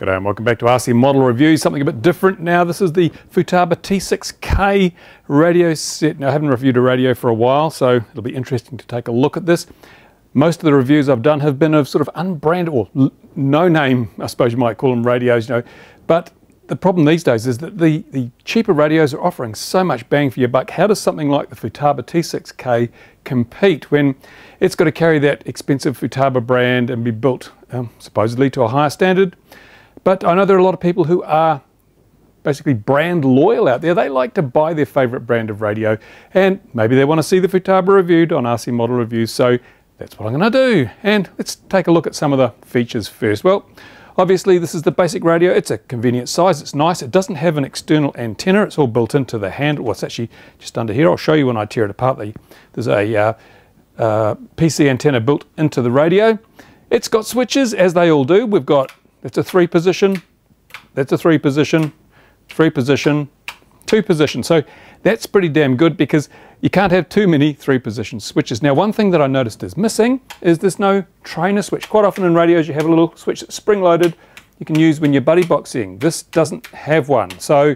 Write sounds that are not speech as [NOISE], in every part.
G'day and welcome back to RC Model Review. Something a bit different now. This is the Futaba T6K radio set. Now I haven't reviewed a radio for a while, so it'll be interesting to take a look at this. Most of the reviews I've done have been of sort of unbranded or no name, I suppose you might call them radios, you know. But the problem these days is that the, the cheaper radios are offering so much bang for your buck. How does something like the Futaba T6K compete when it's got to carry that expensive Futaba brand and be built um, supposedly to a higher standard? But I know there are a lot of people who are basically brand loyal out there. They like to buy their favorite brand of radio and maybe they want to see the Futaba reviewed on RC Model Reviews. So that's what I'm going to do. And let's take a look at some of the features first. Well, obviously this is the basic radio. It's a convenient size. It's nice. It doesn't have an external antenna. It's all built into the handle. Well, it's actually just under here. I'll show you when I tear it apart. There's a uh, uh, PC antenna built into the radio. It's got switches, as they all do. We've got that's a three position, that's a three position, three position, two position. So that's pretty damn good because you can't have too many three position switches. Now one thing that I noticed is missing is there's no trainer switch. Quite often in radios you have a little switch that's spring loaded you can use when you're buddy boxing. This doesn't have one. So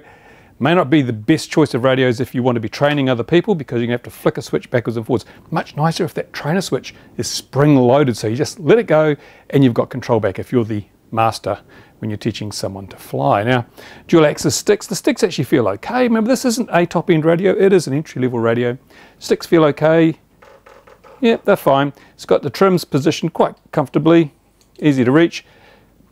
may not be the best choice of radios if you want to be training other people because you're to have to flick a switch backwards and forwards. Much nicer if that trainer switch is spring loaded so you just let it go and you've got control back if you're the master when you're teaching someone to fly. Now, dual axis sticks, the sticks actually feel okay. Remember, this isn't a top end radio, it is an entry level radio. Sticks feel okay. Yeah, they're fine. It's got the trims positioned quite comfortably, easy to reach.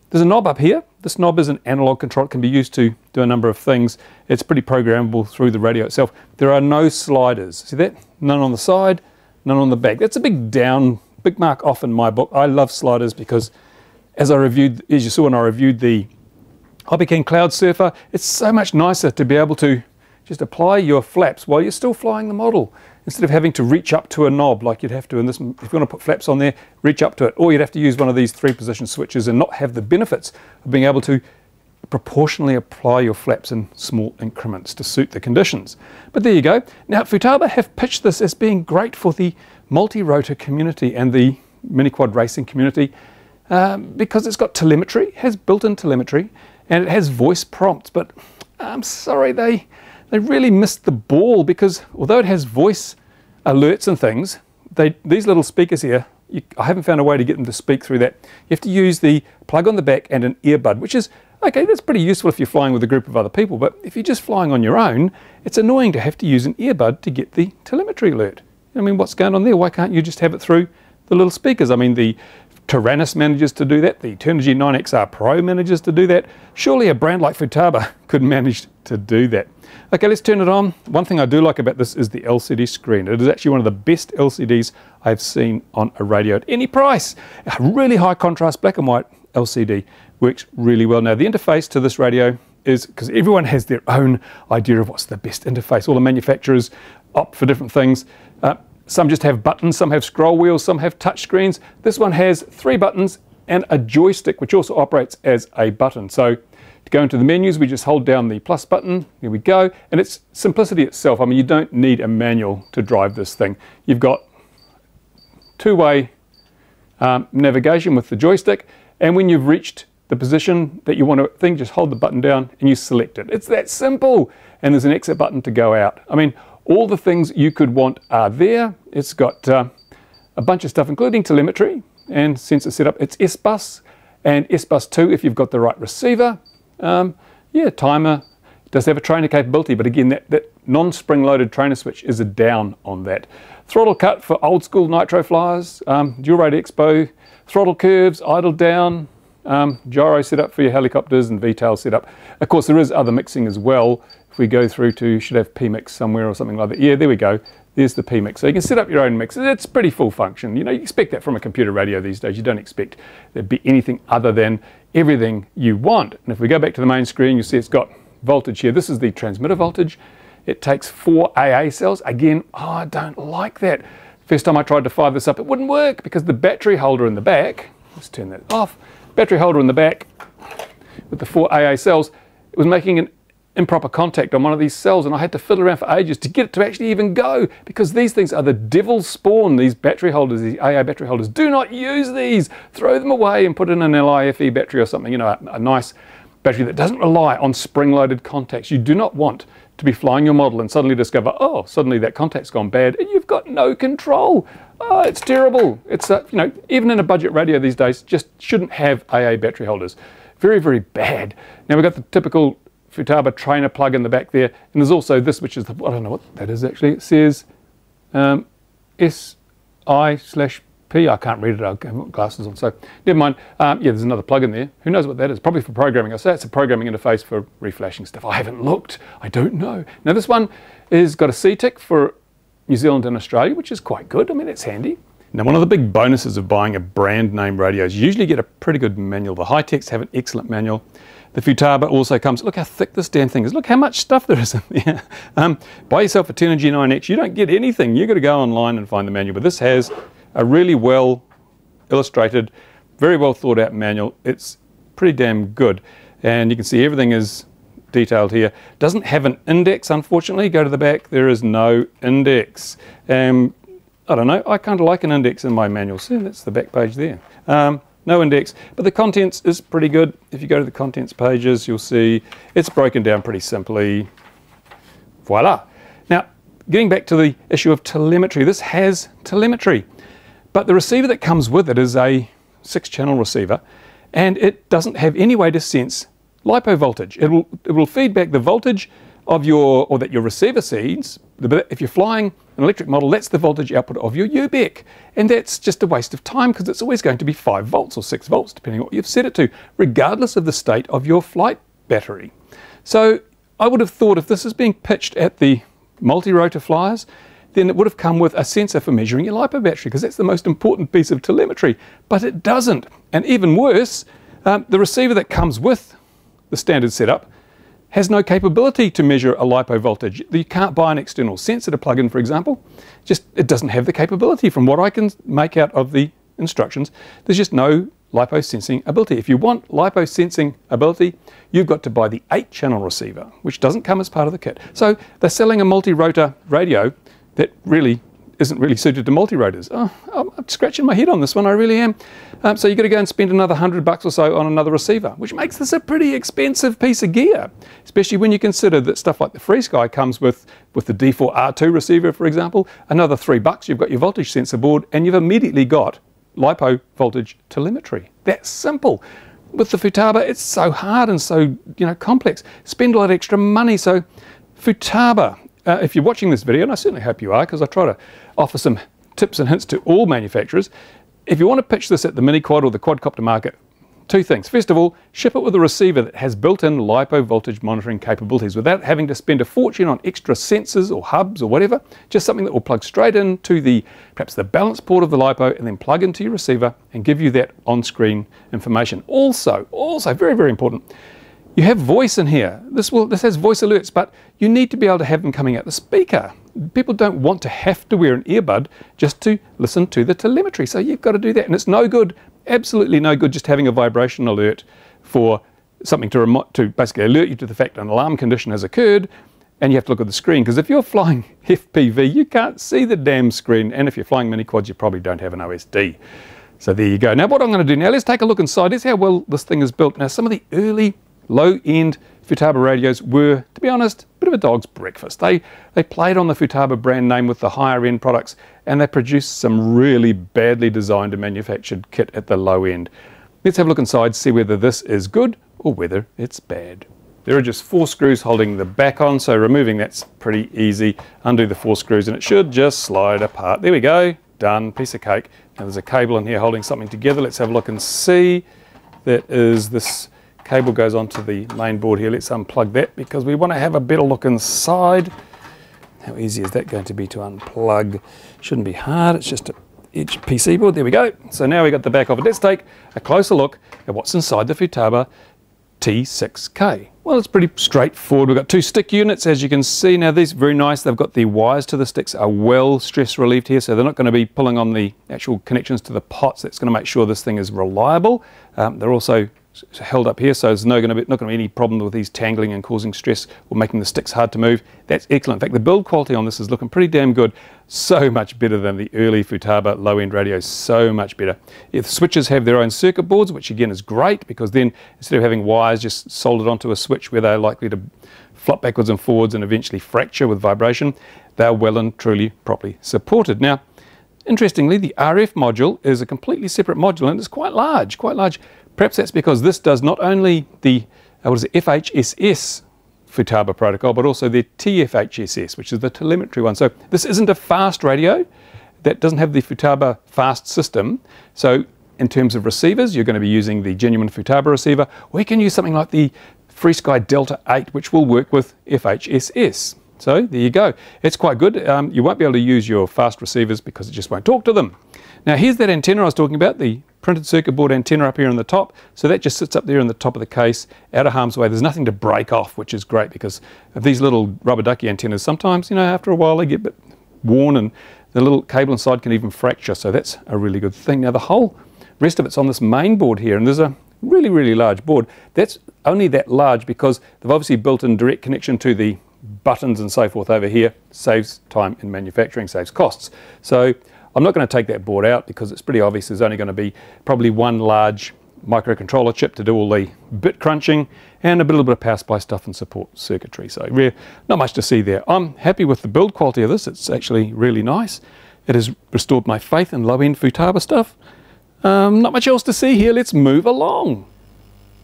There's a knob up here. This knob is an analog control. It can be used to do a number of things. It's pretty programmable through the radio itself. There are no sliders. See that? None on the side, none on the back. That's a big down, big mark off in my book. I love sliders because as I reviewed, as you saw when I reviewed the HobbyKing Cloud Surfer, it's so much nicer to be able to just apply your flaps while you're still flying the model instead of having to reach up to a knob like you'd have to in this. If you want to put flaps on there, reach up to it, or you'd have to use one of these three position switches and not have the benefits of being able to proportionally apply your flaps in small increments to suit the conditions. But there you go. Now Futaba have pitched this as being great for the multi-rotor community and the mini quad racing community um, because it's got telemetry, has built-in telemetry, and it has voice prompts. But I'm sorry, they they really missed the ball because although it has voice alerts and things, they these little speakers here, you, I haven't found a way to get them to speak through that. You have to use the plug on the back and an earbud, which is okay. That's pretty useful if you're flying with a group of other people. But if you're just flying on your own, it's annoying to have to use an earbud to get the telemetry alert. I mean, what's going on there? Why can't you just have it through the little speakers? I mean, the Taranis manages to do that. The Turnigy 9XR Pro manages to do that. Surely a brand like Futaba [LAUGHS] could manage to do that. Okay, let's turn it on. One thing I do like about this is the LCD screen. It is actually one of the best LCDs I've seen on a radio at any price. A really high contrast black and white LCD works really well. Now the interface to this radio is, because everyone has their own idea of what's the best interface. All the manufacturers opt for different things. Some just have buttons, some have scroll wheels, some have touch screens. This one has three buttons and a joystick, which also operates as a button. So to go into the menus, we just hold down the plus button, here we go, and it's simplicity itself. I mean, you don't need a manual to drive this thing. You've got two-way um, navigation with the joystick, and when you've reached the position that you want to thing, just hold the button down and you select it. It's that simple. And there's an exit button to go out. I mean, all the things you could want are there. It's got uh, a bunch of stuff, including telemetry and sensor setup. It's S-Bus and S-Bus 2 if you've got the right receiver. Um, yeah, timer does have a trainer capability, but again, that, that non-spring loaded trainer switch is a down on that. Throttle cut for old school nitro flyers, um, dual rate expo, throttle curves, idle down, um, gyro setup for your helicopters and VTOL setup. Of course, there is other mixing as well if we go through to, should have PMix somewhere or something like that. Yeah, there we go. There's the PMix. So you can set up your own mix. It's pretty full function. You know, you expect that from a computer radio these days. You don't expect there to be anything other than everything you want. And if we go back to the main screen, you'll see it's got voltage here. This is the transmitter voltage. It takes four AA cells. Again, oh, I don't like that. First time I tried to fire this up, it wouldn't work because the battery holder in the back, let's turn that off, battery holder in the back with the four AA cells, it was making an improper contact on one of these cells and I had to fiddle around for ages to get it to actually even go because these things are the devil's spawn, these battery holders, these AA battery holders. Do not use these. Throw them away and put in an LIFE battery or something, you know, a, a nice battery that doesn't rely on spring-loaded contacts. You do not want to be flying your model and suddenly discover, oh, suddenly that contact's gone bad and you've got no control. Oh, it's terrible. It's, you know, even in a budget radio these days, just shouldn't have AA battery holders. Very, very bad. Now we've got the typical Futaba trainer plug in the back there. And there's also this, which is the, I don't know what that is actually. It says um, SI slash P. I can't read it. I've got glasses on, so never mind. Um, yeah, there's another plug in there. Who knows what that is? Probably for programming. I say it's a programming interface for reflashing stuff. I haven't looked. I don't know. Now this one is got a C-tick for New Zealand and Australia, which is quite good. I mean, it's handy. Now, one of the big bonuses of buying a brand name radio is you usually get a pretty good manual. The Hitecs have an excellent manual. The Futaba also comes, look how thick this damn thing is. Look how much stuff there is in [LAUGHS] there. Um, buy yourself a Turnigy 9X, you don't get anything. You've got to go online and find the manual. But this has a really well illustrated, very well thought out manual. It's pretty damn good. And you can see everything is detailed here. Doesn't have an index, unfortunately. Go to the back, there is no index. Um, I don't know, I kind of like an index in my manual. See, that's the back page there. Um, no index, but the contents is pretty good. If you go to the contents pages, you'll see it's broken down pretty simply. Voila. Now, getting back to the issue of telemetry, this has telemetry, but the receiver that comes with it is a six channel receiver, and it doesn't have any way to sense LiPo voltage. It will, it will feed back the voltage of your, or that your receiver sees, if you're flying an electric model, that's the voltage output of your UBEC. And that's just a waste of time because it's always going to be 5 volts or 6 volts, depending on what you've set it to, regardless of the state of your flight battery. So I would have thought if this is being pitched at the multi-rotor flyers, then it would have come with a sensor for measuring your LiPo battery because that's the most important piece of telemetry. But it doesn't. And even worse, um, the receiver that comes with the standard setup has no capability to measure a LiPo voltage. You can't buy an external sensor to plug in, for example. Just it doesn't have the capability. From what I can make out of the instructions, there's just no LiPo sensing ability. If you want LiPo sensing ability, you've got to buy the 8-channel receiver, which doesn't come as part of the kit. So they're selling a multi-rotor radio that really isn't really suited to multi-rotors. Oh, I'm scratching my head on this one, I really am. Um, so you've got to go and spend another hundred bucks or so on another receiver, which makes this a pretty expensive piece of gear, especially when you consider that stuff like the FrSky comes with, with the D4R2 receiver, for example, another three bucks, you've got your voltage sensor board, and you've immediately got LiPo voltage telemetry. That's simple. With the Futaba, it's so hard and so you know complex. Spend a lot of extra money. So Futaba, uh, if you're watching this video, and I certainly hope you are, because I try to offer some tips and hints to all manufacturers. If you want to pitch this at the mini quad or the quadcopter market, two things. First of all, ship it with a receiver that has built-in LiPo voltage monitoring capabilities without having to spend a fortune on extra sensors or hubs or whatever. Just something that will plug straight into the perhaps the balance port of the LiPo and then plug into your receiver and give you that on-screen information. Also, also very, very important, you have voice in here. This will this has voice alerts, but you need to be able to have them coming out the speaker. People don't want to have to wear an earbud just to listen to the telemetry. So you've got to do that. And it's no good, absolutely no good just having a vibration alert for something to, remote, to basically alert you to the fact an alarm condition has occurred and you have to look at the screen. Because if you're flying [LAUGHS] FPV, you can't see the damn screen. And if you're flying mini quads, you probably don't have an OSD. So there you go. Now what I'm going to do now, let's take a look inside. See how well this thing is built. Now some of the early low-end Futaba radios were, to be honest, a bit of a dog's breakfast. They, they played on the Futaba brand name with the higher-end products and they produced some really badly designed and manufactured kit at the low end. Let's have a look inside, see whether this is good or whether it's bad. There are just four screws holding the back on, so removing that's pretty easy. Undo the four screws and it should just slide apart. There we go, done, piece of cake. Now there's a cable in here holding something together. Let's have a look and see. That is this Cable goes onto the main board here. Let's unplug that because we want to have a better look inside. How easy is that going to be to unplug? Shouldn't be hard. It's just a each PC board. There we go. So now we've got the back of it. Let's take a closer look at what's inside the Futaba T6K. Well, it's pretty straightforward. We've got two stick units, as you can see. Now, these are very nice. They've got the wires to the sticks are well stress relieved here, so they're not going to be pulling on the actual connections to the pots. That's going to make sure this thing is reliable. Um, they're also held up here, so there's no going to be not going to be any problem with these tangling and causing stress or making the sticks hard to move. That's excellent. In fact, the build quality on this is looking pretty damn good. So much better than the early Futaba low-end radios. So much better. If the switches have their own circuit boards, which again is great because then instead of having wires just soldered onto a switch where they're likely to flop backwards and forwards and eventually fracture with vibration, they're well and truly properly supported. Now, interestingly, the RF module is a completely separate module and it's quite large, quite large. Perhaps that's because this does not only the uh, what is it, FHSS Futaba protocol, but also the TFHSS, which is the telemetry one. So this isn't a FASST radio. That doesn't have the Futaba FASST system. So in terms of receivers, you're going to be using the genuine Futaba receiver, We can use something like the FrSky Delta 8, which will work with FHSS. So there you go. It's quite good. Um, you won't be able to use your FASST receivers because it just won't talk to them. Now here's that antenna I was talking about, the printed circuit board antenna up here on the top. So that just sits up there in the top of the case, out of harm's way. There's nothing to break off, which is great because of these little rubber ducky antennas, sometimes, you know, after a while they get a bit worn and the little cable inside can even fracture. So that's a really good thing. Now the whole rest of it's on this main board here, and there's a really, really large board. That's only that large because they've obviously built in direct connection to the buttons and so forth over here. Saves time in manufacturing, saves costs. So I'm not going to take that board out because it's pretty obvious there's only going to be probably one large microcontroller chip to do all the bit crunching and a little bit of power supply stuff and support circuitry. So not much to see there. I'm happy with the build quality of this. It's actually really nice. It has restored my faith in low-end Futaba stuff. Um, not much else to see here. Let's move along.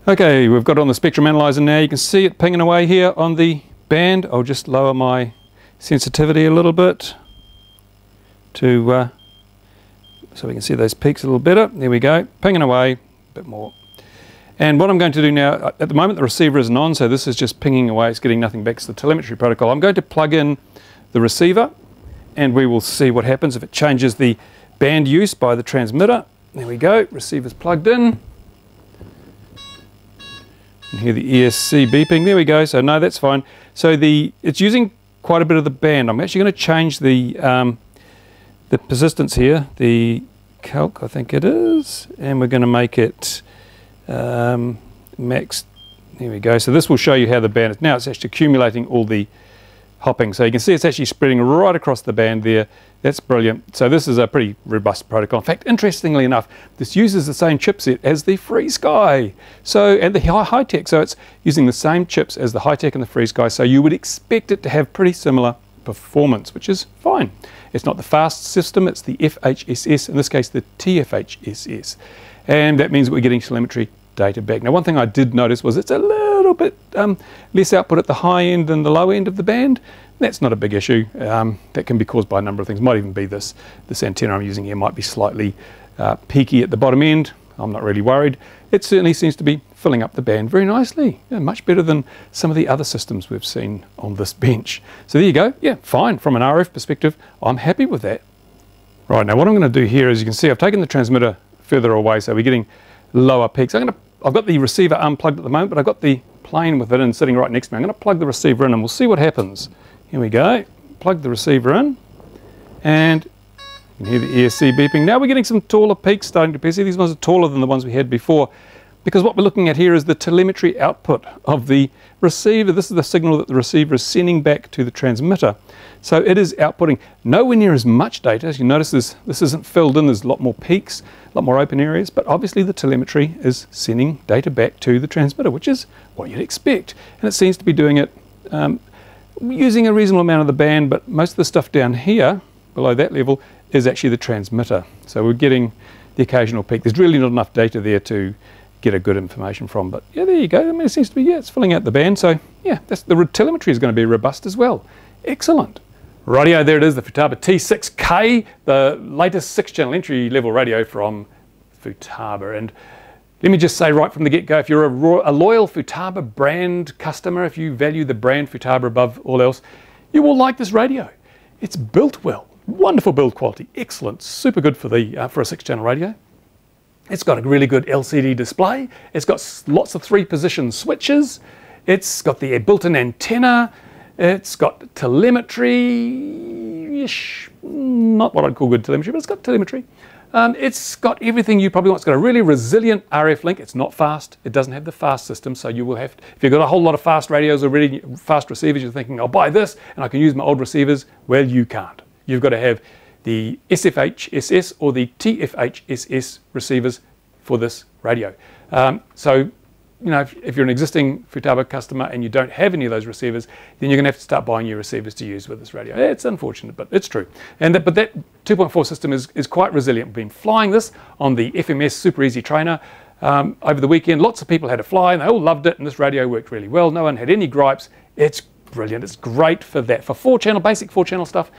Okay, we've got it on the spectrum analyzer now. You can see it pinging away here on the band. I'll just lower my sensitivity a little bit to uh, so we can see those peaks a little better. There we go, pinging away a bit more. And what I'm going to do now, uh, at the moment the receiver isn't on, so this is just pinging away, it's getting nothing back, it's the telemetry protocol. I'm going to plug in the receiver and we will see what happens if it changes the band use by the transmitter. There we go, receiver's plugged in. And hear the ESC beeping, there we go, so no, that's fine. So the it's using quite a bit of the band. I'm actually going to change the um, the persistence here, the calc I think it is, and we're going to make it um, max. Here we go. So this will show you how the band is. Now it's actually accumulating all the hopping. So you can see it's actually spreading right across the band there. That's brilliant. So this is a pretty robust protocol. In fact, interestingly enough, this uses the same chipset as the FrSky. So, and the Hitec. So it's using the same chips as the Hitec and the FrSky. So you would expect it to have pretty similar performance, which is fine. It's not the FASST system, it's the FHSS, in this case the TFHSS. And that means we're getting telemetry data back. Now one thing I did notice was it's a little bit um, less output at the high end than the low end of the band. That's not a big issue. Um, that can be caused by a number of things. Might even be this, this antenna I'm using here might be slightly uh, peaky at the bottom end. I'm not really worried. It certainly seems to be filling up the band very nicely. Yeah, much better than some of the other systems we've seen on this [LAUGHS] bench. So there you go. Yeah, fine. From an RF perspective, I'm happy with that. Right, now what I'm going to do here is you can see I've taken the transmitter further away, so we're getting lower peaks. I'm going to, I've got the receiver unplugged at the moment, but I've got the plane with it and sitting right next to me. I'm going to plug the receiver in and we'll see what happens. Here we go. Plug the receiver in and you can hear the ESC beeping. Now we're getting some taller peaks starting to appear. See, these ones are taller than the ones we had before because what we're looking at here is the telemetry output of the receiver. This is the signal that the receiver is sending back to the transmitter. So it is outputting nowhere near as much data. As you notice, this, this isn't filled in. There's a lot more peaks, a lot more open areas, but obviously the telemetry is sending data back to the transmitter, which is what you'd expect. And it seems to be doing it um, using a reasonable amount of the band, but most of the stuff down here, below that level, is actually the transmitter. So we're getting the occasional peak. There's really not enough data there to get a good information from. But yeah, there you go. I mean, it seems to be, yeah, it's filling out the band. So yeah, that's, the telemetry is going to be robust as well. Excellent. Radio, there it is, the Futaba T6K, the latest six channel entry level radio from Futaba. And let me just say right from the get-go, if you're a, a, loyal Futaba brand customer, if you value the brand Futaba above all else, you will like this radio. It's built well. Wonderful build quality, excellent, super good for the uh, for a six-channel radio. It's got a really good LCD display. It's got lots of three-position switches. It's got the built-in antenna. It's got telemetry-ish, not what I'd call good telemetry, but it's got telemetry. Um, it's got everything you probably want. It's got a really resilient RF link. It's not FASST. It doesn't have the FASST system, so you will have. To, if you've got a whole lot of FASST radios already, FASST receivers, you're thinking, I'll buy this and I can use my old receivers. Well, you can't. You've got to have the SFHSS or the TFHSS receivers for this radio. Um, so you know, if, if, you're an existing Futaba customer and you don't have any of those receivers, then you're going to have to start buying new receivers to use with this radio. It's unfortunate, but it's true. And that, but that 2.4 system is, is quite resilient. We've been flying this on the FMS Super Easy Trainer um, over the weekend. Lots of people had a fly and they all loved it, and this radio worked really well. No one had any gripes. It's brilliant. It's great for that. For four channel, basic four channel stuff,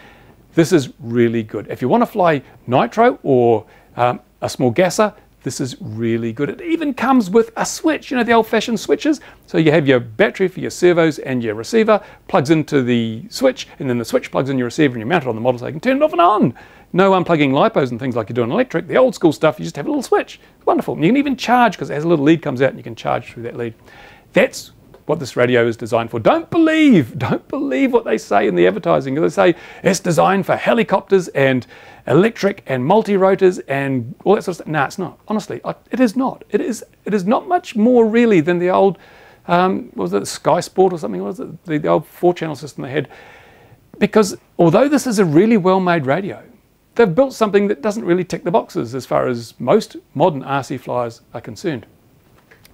this is really good. If you want to fly nitro or um, a small gasser, this is really good. It even comes with a switch, you know, the old fashioned switches. So you have your battery for your servos and your receiver, plugs into the switch, and then the switch plugs in your receiver and you mount it on the model so you can turn it off and on. No unplugging lipos and things like you do on electric. The old school stuff, you just have a little switch. It's wonderful. And you can even charge because it has a little lead comes out and you can charge through that lead. That's what this radio is designed for. Don't believe, [LAUGHS] don't believe what they say in the advertising. They say it's designed for helicopters and electric and multi-rotors and all that sort of stuff. No, it's not. Honestly, it is not. It is, it is not much more really than the old, um, was it Sky Sport or something? What was it? The, the old four-channel system they had. Because although this is a really well-made radio, they've built something that doesn't really tick the boxes as far as most modern RC flyers are concerned.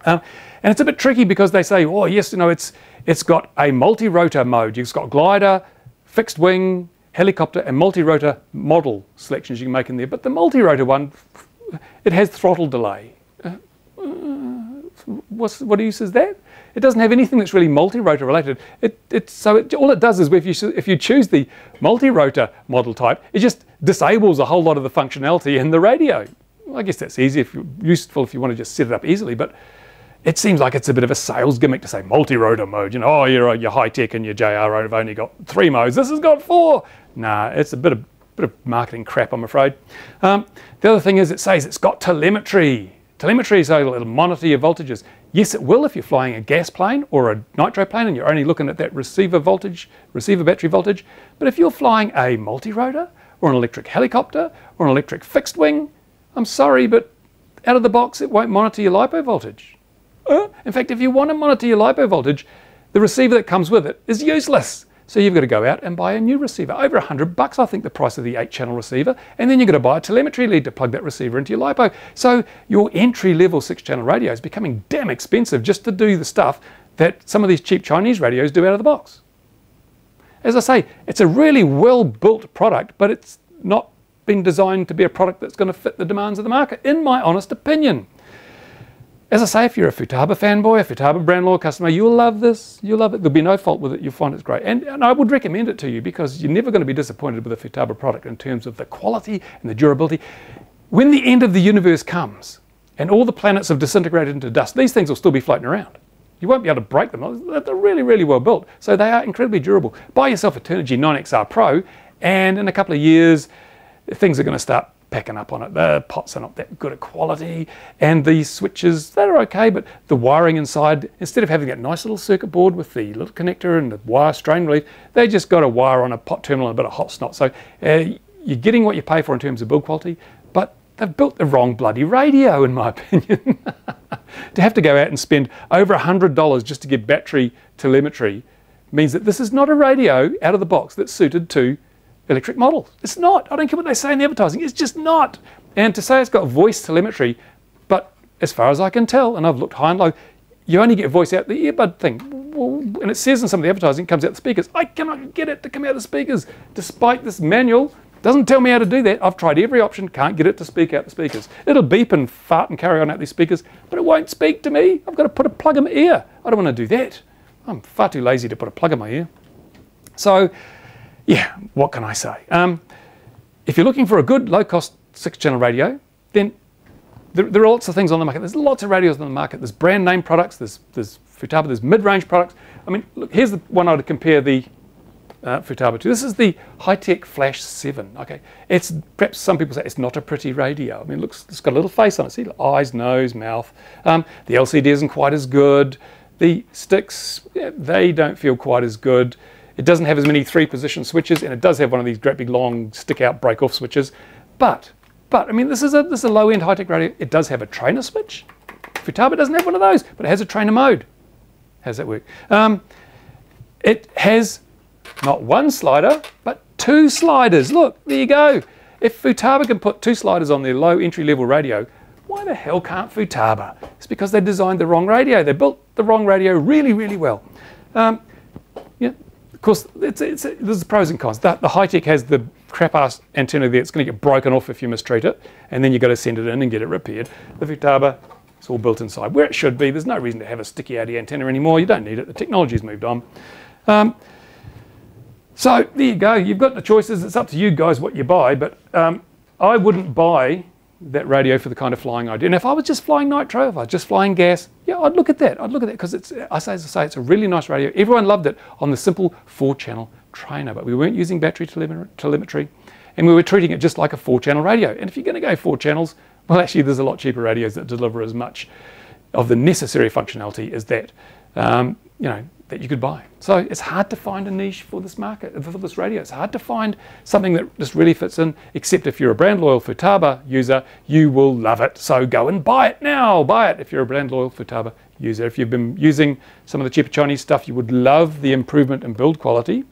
Um, and it's a bit tricky because they say, oh yes, you know, it's it's got a multi-rotor mode. It's got glider, fixed wing, helicopter, and multi-rotor model selections you can make in there. But the multi-rotor one, it has throttle delay. Uh, uh, what use is that? It doesn't have anything that's really multi-rotor related. It, it, so it, all it does is if you, if you choose the multi-rotor model type, it just disables a whole lot of the functionality in the radio. I guess that's easy if useful if you want to just set it up easily, but it seems like it's a bit of a sales gimmick to say multi-rotor mode. You know, oh, you're, you're Hitec and your JR have only got three modes. This has got four. Nah, it's a bit of bit of marketing crap, I'm afraid. Um, the other thing is it says it's got telemetry. Telemetry so it'll monitor your voltages. Yes, it will if you're flying a gas plane or a nitro plane and you're only looking at that receiver voltage, receiver battery voltage. But if you're flying a multi-rotor or an electric helicopter or an electric fixed wing, I'm sorry, but out of the box, it won't monitor your LiPo voltage. Uh, in fact, if you want to monitor your LiPo voltage, the receiver that comes with it is useless. So you've got to go out and buy a new receiver. Over 100 bucks, I think, the price of the 8-channel receiver. And then you've got to buy a telemetry lead to plug that receiver into your LiPo. So your entry-level 6-channel radio is becoming damn expensive just to do the stuff that some of these cheap Chinese radios do out of the box. As I say, it's a really well-built product, but it's not been designed to be a product that's going to fit the demands of the market, in my honest opinion. As I say, if you're a Futaba fanboy, a Futaba brand loyal customer, you'll love this. You'll love it. There'll be no fault with it. You'll find it's great. And, and I would recommend it to you because you're never going to be disappointed with a Futaba product in terms of the quality and the durability. When the end of the universe comes and all the planets have disintegrated into dust, these things will still be floating around. You won't be able to break them. They're really, really well built. So they are incredibly durable. Buy yourself a Turnigy 9XR Pro, and in a couple of years, things are going to start packing up on it. The pots are not that good at quality, and the switches, they're okay, but the wiring inside, instead of having that nice little circuit board with the little connector and the wire strain relief, they just got a wire on a pot terminal and a bit of hot snot. So uh, you're getting what you pay for in terms of build quality, but they've built the wrong bloody radio, in my [LAUGHS] opinion. to have to go out and spend over $100 just to get battery telemetry means that this is not a radio out of the box that's suited to electric model. It's not. I don't care what they say in the advertising. It's just not. And to say it's got voice telemetry, but as far as I can tell, and I've looked high and low, you only get a voice out the earbud thing. And it says in some of the advertising, it comes out the speakers. I cannot get it to come out the speakers, despite this manual. Doesn't tell me how to do that. I've tried every option, can't get it to speak out the speakers. It'll beep and fart and carry on out these speakers, but it won't speak to me. I've got to put a plug in my ear. I don't want to do that. I'm far too lazy to put a plug in my ear. So yeah, what can I say? Um, if you're looking for a good low-cost six-channel radio, then there, there, are lots of things on the market. There's lots of radios on the market. There's brand name products. There's there's Futaba. There's mid-range products. I mean, look, here's the one I would compare the uh, Futaba to. This is the Hitec Flash 7. Okay, it's perhaps some people say it's not a pretty radio. I mean, it looks it's got a little face on it. See, eyes, nose, mouth. Um, the LCD isn't quite as good. The sticks, yeah, they don't feel quite as good. It doesn't have as many three position switches and it does have one of these great big long stick out break off switches. But But I mean, this is a this is a low-end Hitec radio. It does have a trainer switch. Futaba doesn't have one of those, but it has a trainer mode. How does that work? Um, it has not one slider, but two sliders. Look, there you go. If Futaba can put two sliders on their low entry-level radio, why the hell can't Futaba? It's because they designed the wrong radio. They built the wrong radio really, really well. Um, course, it's, it's, there's pros and cons. The, the Hitec has the crap-ass antenna there. It's going to get broken off if you mistreat it, and then you've got to send it in and get it repaired. The Futaba, it's all built inside where it should be. There's no reason to have a sticky out antenna anymore. You don't need it. The technology's moved on. Um, so there you go. You've got the choices. It's up to you guys what you buy, but um, I wouldn't buy that radio for the kind of flying I do. And if I was just flying nitro, if I was just flying gas, yeah, I'd look at that. I'd look at that because it's, I say, as I say, it's a really nice radio. Everyone loved it on the simple four-channel trainer, but we weren't using battery telemetry, and we were treating it just like a four-channel radio. And if you're going to go four channels, well, actually, there's a lot cheaper radios that deliver as much of the necessary functionality as that. Um, you know, that you could buy. So it's hard to find a niche for this market, for this radio. It's hard to find something that just really fits in, except if you're a brand loyal Futaba user, you will love it. So go and buy it now. Buy it if you're a brand loyal Futaba user. If you've been using some of the cheaper Chinese stuff, you would love the improvement in build quality.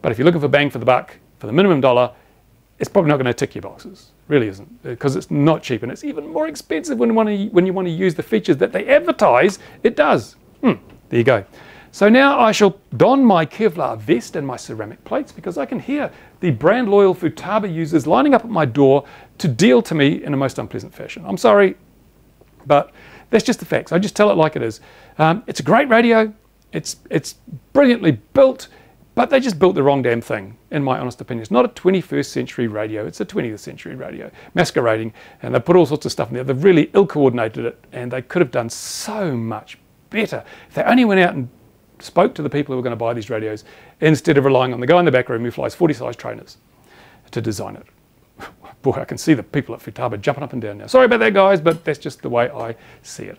But if you're looking for bang for the buck, for the minimum dollar, it's probably not going to tick your boxes. Really isn't, because it's not cheap and it's even more expensive when you want to, when you want to use the features that they advertise. It does. Hmm, there you go. So now I shall don my Kevlar vest and my ceramic plates because I can hear the brand loyal Futaba users lining up at my door to deal to me in a most unpleasant fashion. I'm sorry, but that's just the facts. I just tell it like it is. Um, it's a great radio. It's, it's brilliantly built, but they just built the wrong damn thing, in my honest opinion. It's not a 21st century radio, it's a 20th century radio, masquerading, and they put all sorts of stuff in there. They've really ill coordinated it, and they could have done so much better. If they only went out and spoke to the people who were going to buy these radios instead of relying on the guy in the back room who flies 40 size trainers to design it. [LAUGHS] Boy, I can see the people at Futaba jumping up and down now. Sorry about that, guys, but that's just the way I see it.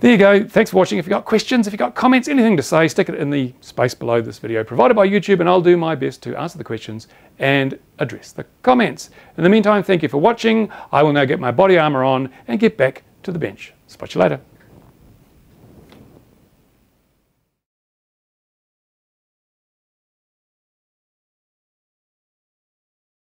There you go. Thanks for watching. If you've got questions, if you've got comments, anything to say, stick it in the space below this video provided by YouTube, and I'll do my best to answer the questions and address the comments. In the meantime, thank you for watching. I will now get my body armor on and get back to the bench. Spot you later.